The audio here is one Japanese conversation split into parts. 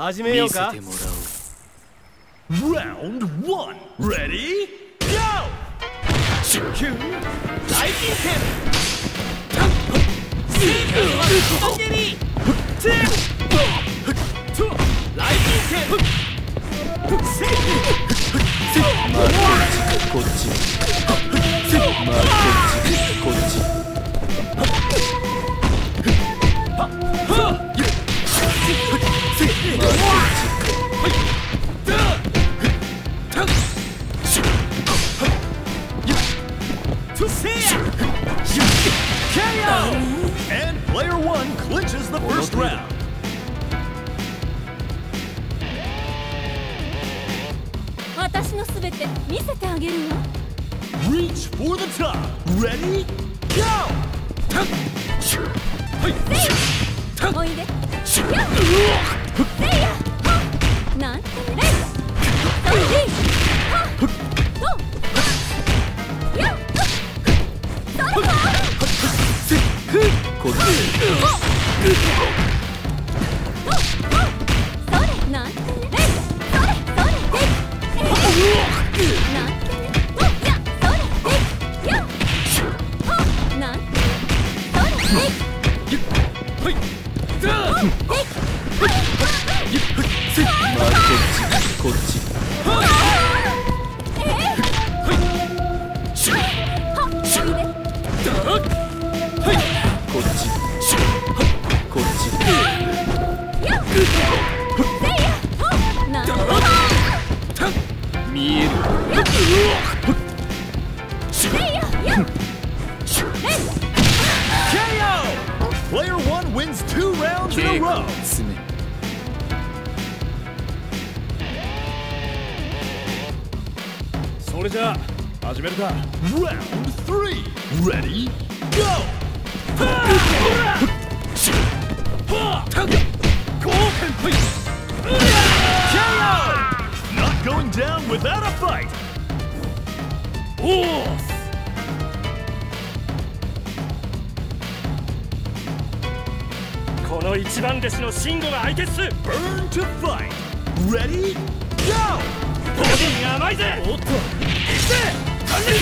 始めようか見せてもらおう。すべて見せてあげるわ Reach for the top. Ready? Go! おいでやっせいやなんてこっち。こっち。こっち。見える KO! それじゃあ始めるか Round three Ready Go! KO! Not going down without a fight! Wolf! この一番弟子の慎吾が相手っす Burn to fight! Ready? Go! やばいぜおっとマジ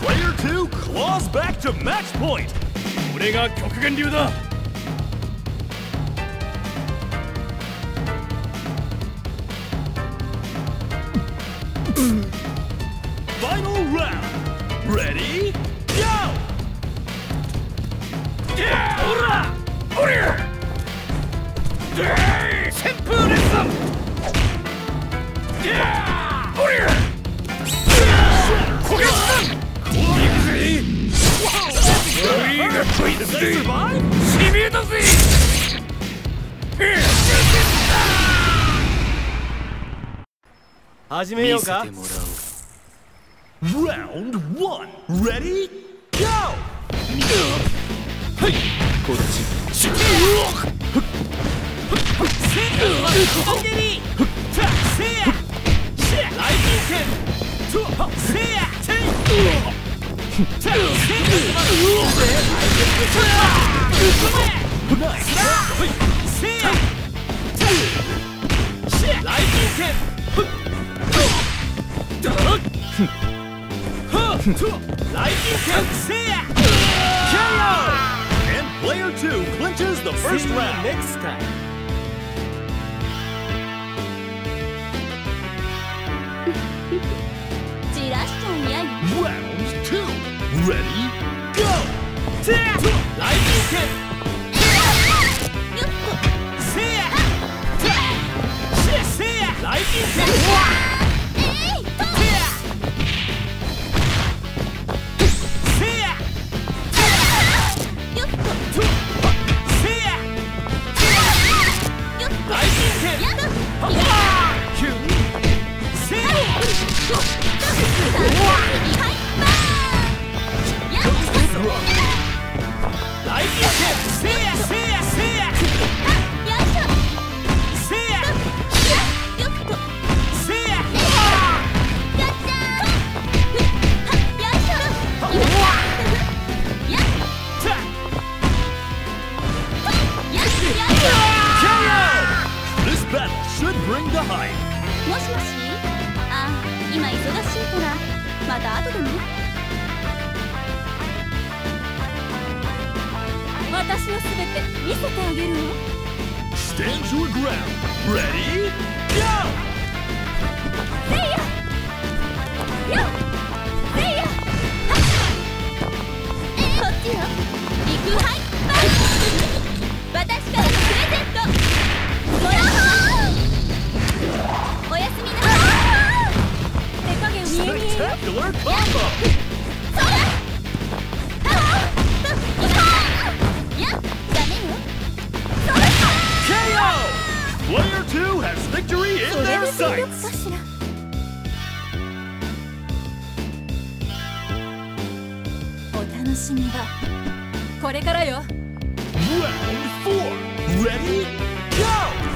Player two claws back to match point! これが極限流だ Final round! Ready? Go! ほ らおりゃ旋風レッスンおりゃ焦げすんいがこいつで Survive? しびれたぜ始めようか。見せてもらこっちに And player two clinches the first See you round. next time じらしちゃいやい Round two. Ready? 私のすべて見せてあげるわ Stand your ground. Ready? Go! せいやよしみはこれからよ Round 4. Ready? Go!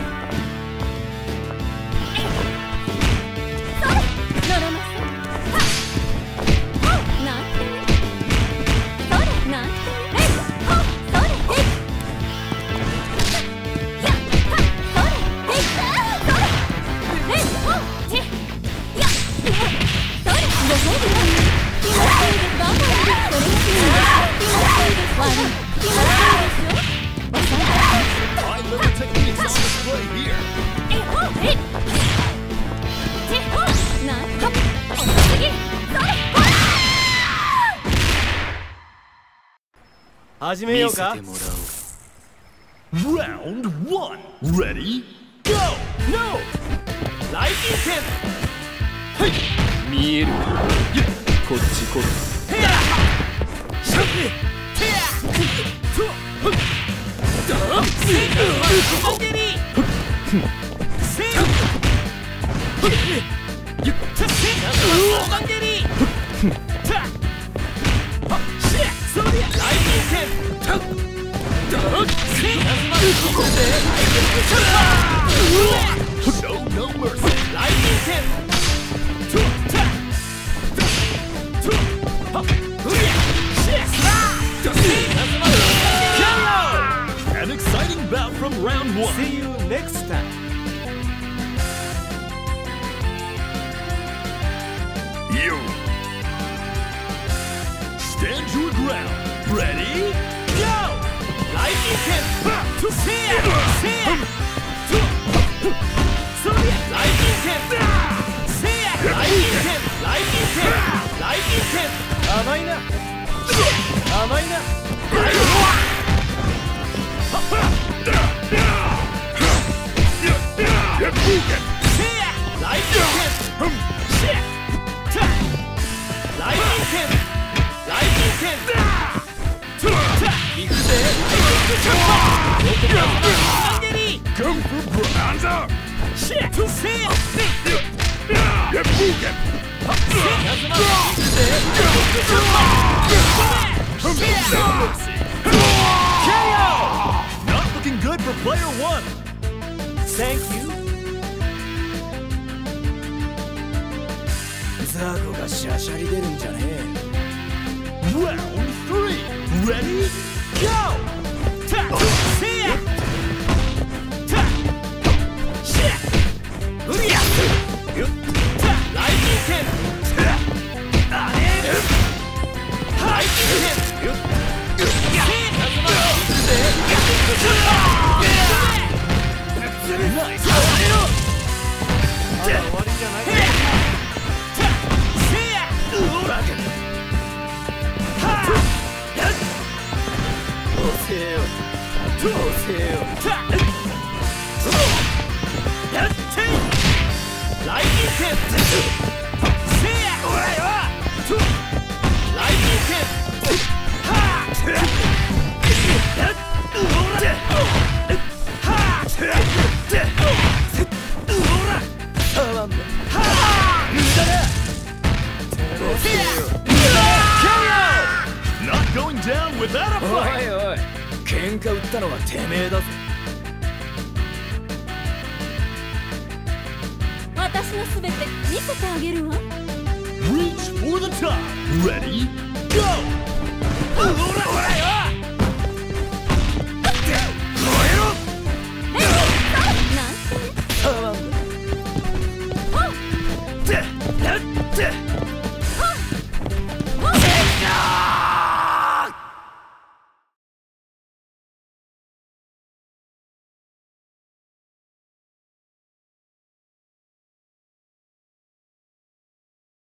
始めようか。Round 1. Ready? Go! No! ラインセン見える。こっちこそヘアシャキテアセイここで Show no mercy ライティンセントタトハフリアシェ KO! An exciting bout from round 1. See you next time You stand your ground. Ready? 甘いな甘いな Go for broke. Hands up! Shit! To see it! Get moving! 行くぜ No mercy! KO! Not looking good for player one. Thank you ザーゴがシャシャリ出るんじゃねえ Round three. Ready? Go! せよ押せよ Ta! Ya! Take! ライティンセン See it! Ta! ライティンセン Ha! Ya! Ura! Ha! Ura! 触んな Not going down without a お fight! いおい喧嘩売ったのはてめえだぜ私のすべて見せてあげるわ Reach for the top! Ready? Go! ほらほらよなんてね